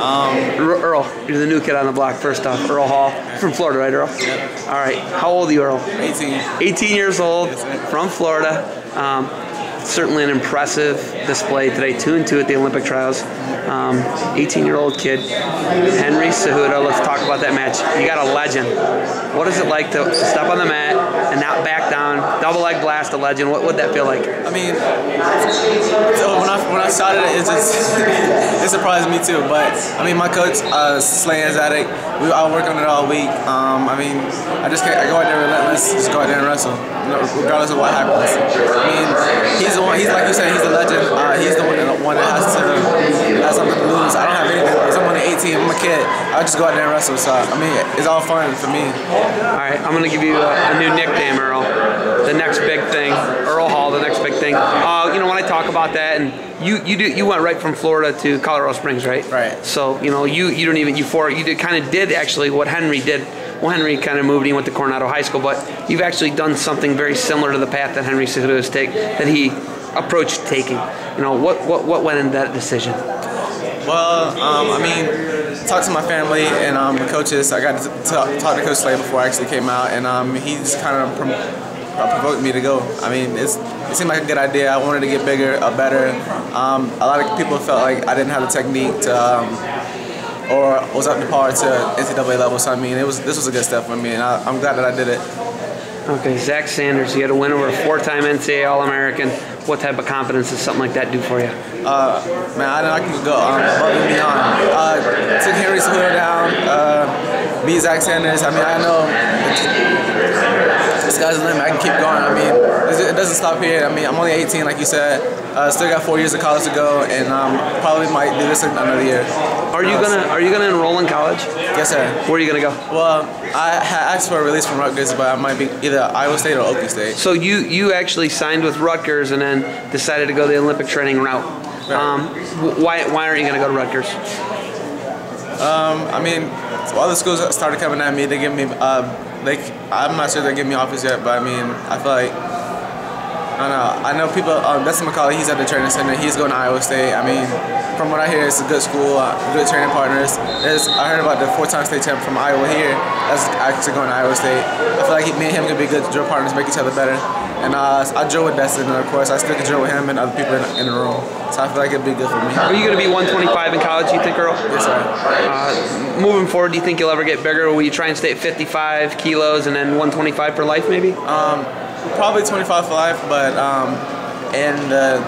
Um, Earl, you're the new kid on the block. First off, Earl Hall from Florida, right, Earl? Yep. All right. How old are you, Earl? 18. 18 years old, Yes, from Florida. Um, certainly an impressive display today. Two and two at the Olympic trials. 18 year old kid, Henry Cejudo. Let's talk about that match. You got a legend. What is it like to, step on the mat and not back down? Double leg blast a legend. What would that feel like? I mean, so when I when I started it, it just it surprised me too. But I mean, my coach, uh, Slay Zadig, we I work on it all week. Um, I mean, I just I go out there relentless, just go out there and wrestle, regardless of what happens. I mean, he's the one. He's like you said, he's the legend. Uh, he's the one, the one that has to has something to lose. I don't have anything. to lose. I'm only 18. I'm a kid. I just go out there and wrestle. So I mean, it's all fun for me. All right, I'm gonna give you a, a new nickname, Earl. The next big thing, Earl Hall. The next big thing. Uh, you know, when I talk about that, and you you do you went right from Florida to Colorado Springs, right? Right. So you know, you you don't even you for you kind of did actually what Henry did. Well, Henry kind of moved. and He went to Coronado High School, but you've actually done something very similar to the path that Henry Cejudo has take that he approached taking. You know, what what what went into that decision? Well, um, I mean, talked to my family and um, the coaches. I got to talk, talk to Coach Slay before I actually came out, and um, he just kind of prom- uh, provoked me to go. I mean, it's, it seemed like a good idea. I wanted to get bigger, uh, better. Um, a lot of people felt like I didn't have the technique to, um, or was up to par to NCAA level. So I mean, it was this was a good step for me, and I, I'm glad that I did it. Okay, Zach Sanders, you had a win over a four-time NCAA All-American. What type of confidence does something like that do for you? Uh, man, I I can go um, above and beyond. Uh, took Henry Cejudo down, uh, beat Zach Sanders. I mean, I know the sky's the limit. I can keep going. I mean, it doesn't stop here. I mean, I'm only 18, like you said. Uh, still got four years of college to go, and um, probably might do this another year. Are you gonna Are you gonna enroll in college? Yes, sir. Where are you gonna go? Well, I had asked for a release from Rutgers, but I might be either Iowa State or Oklahoma State. So you you actually signed with Rutgers and then decided to go the Olympic training route. Um, why why aren't you gonna go to Rutgers? I mean, other schools started coming at me. They give me, uh, they, I'm not sure they give me offers yet, but I mean, I feel like, I don't know. I know people, um, McCauley, he's at the training center. He's going to Iowa State. I mean, from what I hear, it's a good school, uh, good training partners. I heard about the four-time state champ from Iowa here. That's actually going to Iowa State. I feel like he, me and him could be good drill partners, make each other better. And uh, I drill with Dustin, and of course, I still can drill with him and other people in, in the room. So I feel like it'd be good for me. Are you gonna be 125 in college? You think, Earl? Yes, sir. Uh, moving forward, do you think you'll ever get bigger? Will you try and stay at 55 kilos and then 125 for life, maybe? Probably 25 for life, but um, in the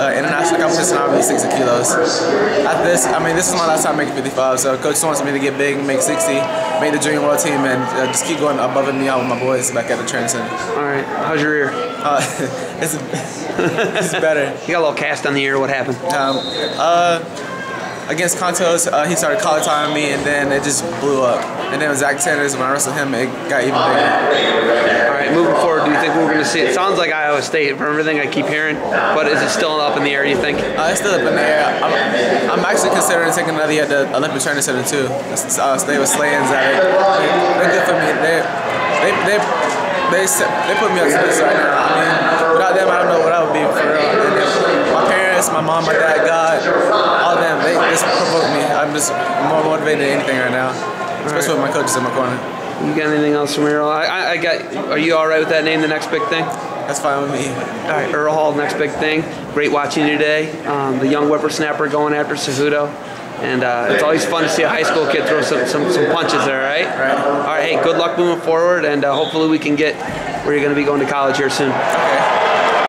uh, international competition, I'll be 60 kilos. After this, I mean, this is my last time making 55, so coach wants me to get big, make 60, make the junior world team, and uh, just keep going above and beyond with my boys back at the training center. All right. How's your ear? Uh, it's, it's better. You got a little cast on the ear. What happened? Um, uh, against Contos, uh, he started collar tying me, and then it just blew up. And then with Zach Sanders, when I wrestled him, it got even bigger. All right. Moving forward, do you think we're gonna see? It sounds like Iowa State from everything I keep hearing, but is it still up in the air? You think? Uh, it's still up in the air. I'm, I'm actually considering taking another year at the Olympic Training Center too. Uh, stay with Slay and Zach. They're good for me. They, they, they, they, they put me up to this right now. I mean, without them, I don't know what I would be for real. And then my parents, my mom, my dad, God, all of them, they just provoke me. I'm just than anything right now. Especially with my coaches in my corner. You got anything else from Earl? I, I, I got. Are you all right with that name? The next big thing. That's fine with me. All right, Earl Hall, next big thing. Great watching you today. Um, the young whippersnapper going after Cejudo. And uh, it's always fun to see a high school kid throw some, some, some punches there, right? Right. All right, hey, good luck moving forward, and uh, hopefully we can get where you're going to be going to college here soon. Okay.